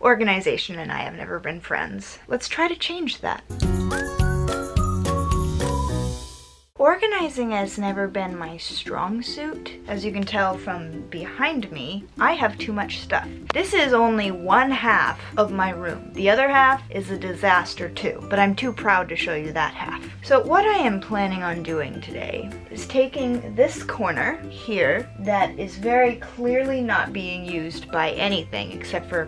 Organization and I have never been friends. Let's try to change that. Organizing has never been my strong suit. As you can tell from behind me, I have too much stuff. This is only one half of my room. The other half is a disaster too, but I'm too proud to show you that half. So what I am planning on doing today is taking this corner here that is very clearly not being used by anything except for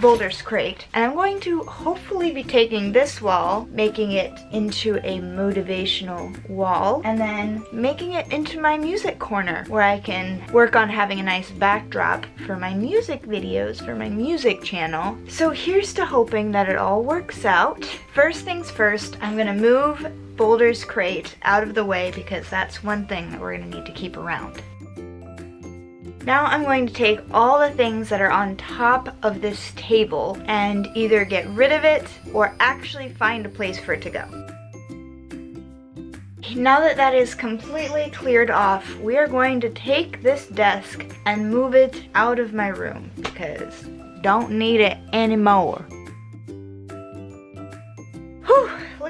Boulder's Crate. And I'm going to hopefully be taking this wall, making it into a motivational wall, and then making it into my music corner where I can work on having a nice backdrop for my music videos, for my music channel. So here's to hoping that it all works out. First things first, I'm gonna move Boulder's Crate out of the way because that's one thing that we're gonna need to keep around. Now I'm going to take all the things that are on top of this table and either get rid of it or actually find a place for it to go. Now that that is completely cleared off, we are going to take this desk and move it out of my room because don't need it anymore.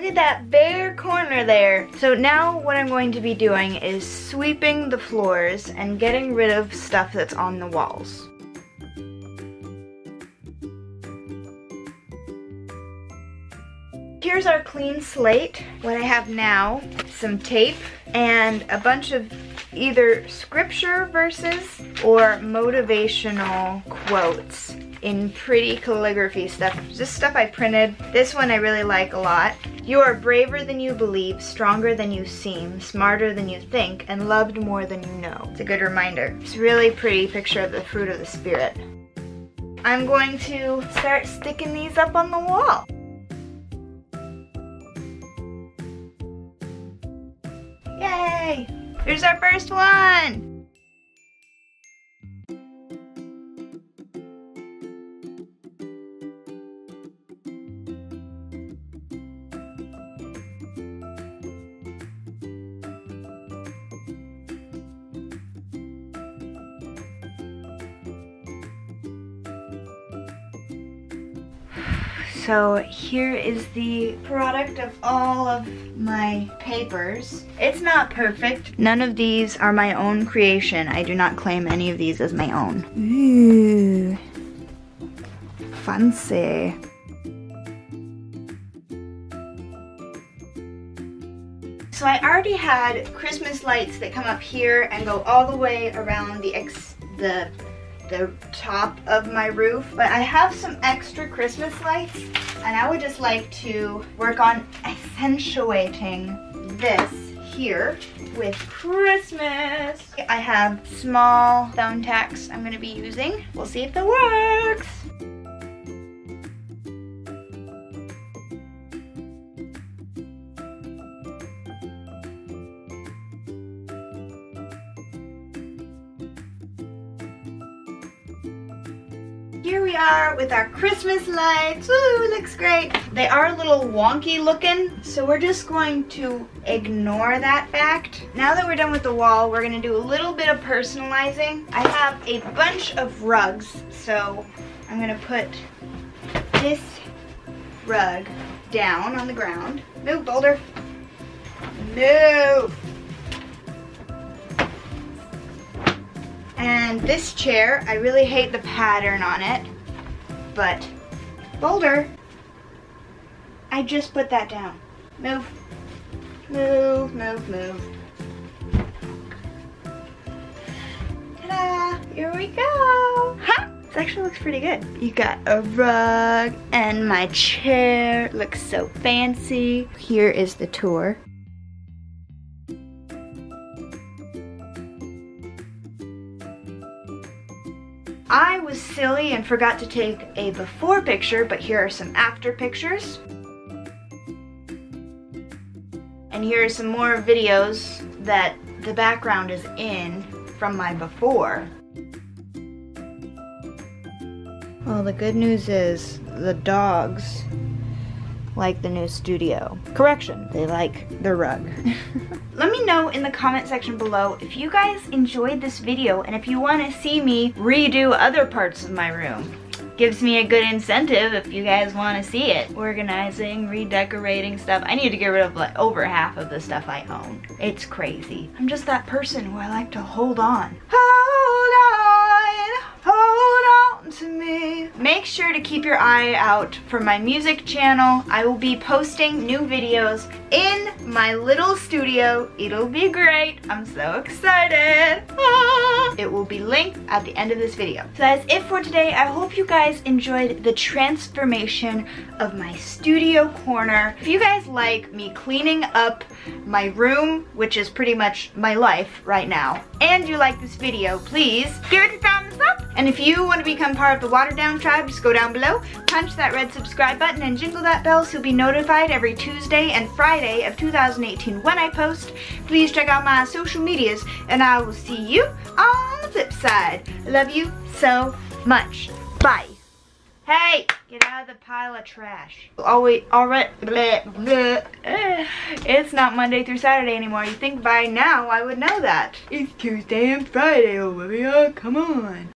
Look at that bare corner there. So now what I'm going to be doing is sweeping the floors and getting rid of stuff that's on the walls. Here's our clean slate. What I have now, some tape and a bunch of either scripture verses or motivational quotes in pretty calligraphy stuff. Just stuff I printed. This one I really like a lot. You are braver than you believe, stronger than you seem, smarter than you think, and loved more than you know. It's a good reminder. It's a really pretty picture of the fruit of the spirit. I'm going to start sticking these up on the wall. Yay! Here's our first one! So here is the product of all of my papers. It's not perfect. None of these are my own creation. I do not claim any of these as my own. Ooh, fancy. So I already had Christmas lights that come up here and go all the way around the ex the the top of my roof. But I have some extra Christmas lights and I would just like to work on accentuating this here with Christmas. I have small thumbtacks I'm gonna be using. We'll see if it works. Here we are with our Christmas lights. Woo, looks great. They are a little wonky looking, so we're just going to ignore that fact. Now that we're done with the wall, we're gonna do a little bit of personalizing. I have a bunch of rugs, so I'm gonna put this rug down on the ground. Move, Boulder. Move. And this chair, I really hate the pattern on it, but Boulder, I just put that down. Move, move, move, move. Ta-da, here we go. Huh? This actually looks pretty good. You got a rug and my chair looks so fancy. Here is the tour. I was silly and forgot to take a before picture, but here are some after pictures. And here are some more videos that the background is in from my before. Well, the good news is the dogs like the new studio. Correction, they like the rug. Let me know in the comment section below if you guys enjoyed this video and if you want to see me redo other parts of my room. gives me a good incentive if you guys want to see it. Organizing, redecorating stuff. I need to get rid of like over half of the stuff I own. It's crazy. I'm just that person who I like to hold on. Hold to me. Make sure to keep your eye out for my music channel. I will be posting new videos in my little studio. It'll be great. I'm so excited. Ah. It will be linked at the end of this video. So that's it for today. I hope you guys enjoyed the transformation of my studio corner. If you guys like me cleaning up my room, which is pretty much my life right now, and you like this video, please give it a thumbs up. And if you want to become part of the Watered Down tribe, just go down below, punch that red subscribe button, and jingle that bell so you'll be notified every Tuesday and Friday of 2018 when I post. Please check out my social medias, and I will see you on the flip side. I love you so much. Bye. Hey, get out of the pile of trash. Oh wait, alright, it's not Monday through Saturday anymore. You think by now I would know that. It's Tuesday and Friday, Olivia, come on.